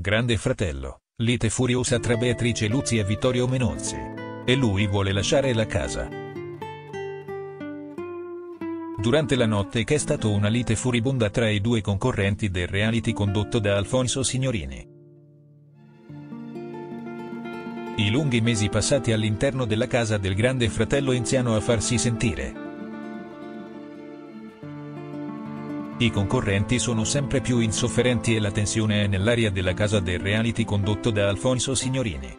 Grande fratello, lite furiosa tra Beatrice Luzzi e Vittorio Menozzi. E lui vuole lasciare la casa. Durante la notte che è stato una lite furibonda tra i due concorrenti del reality condotto da Alfonso Signorini. I lunghi mesi passati all'interno della casa del grande fratello iniziano a farsi sentire. I concorrenti sono sempre più insofferenti e la tensione è nell'aria della casa del reality condotto da Alfonso Signorini.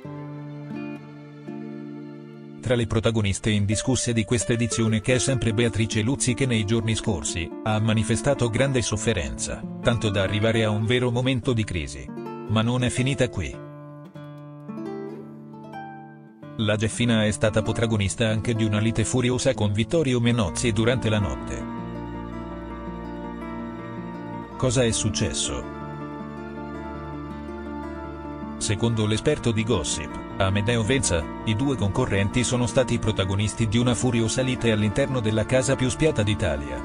Tra le protagoniste indiscusse di questa edizione che è sempre Beatrice Luzzi che nei giorni scorsi, ha manifestato grande sofferenza, tanto da arrivare a un vero momento di crisi. Ma non è finita qui. La Geffina è stata protagonista anche di una lite furiosa con Vittorio Menozzi durante la notte. Cosa è successo? Secondo l'esperto di Gossip, Amedeo Venza, i due concorrenti sono stati protagonisti di una furiosa lite all'interno della casa più spiata d'Italia.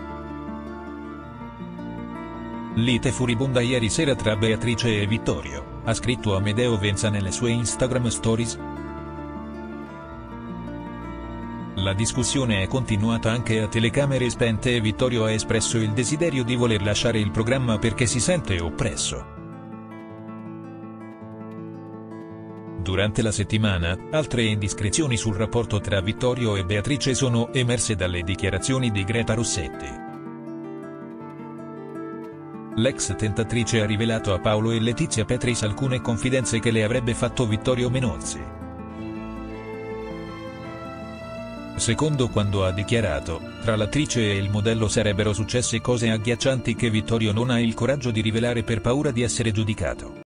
Lite furibonda ieri sera tra Beatrice e Vittorio, ha scritto Amedeo Venza nelle sue Instagram Stories, la discussione è continuata anche a telecamere spente e Vittorio ha espresso il desiderio di voler lasciare il programma perché si sente oppresso. Durante la settimana, altre indiscrezioni sul rapporto tra Vittorio e Beatrice sono emerse dalle dichiarazioni di Greta Rossetti. L'ex tentatrice ha rivelato a Paolo e Letizia Petris alcune confidenze che le avrebbe fatto Vittorio Menozzi. Secondo quando ha dichiarato, tra l'attrice e il modello sarebbero successe cose agghiaccianti che Vittorio non ha il coraggio di rivelare per paura di essere giudicato.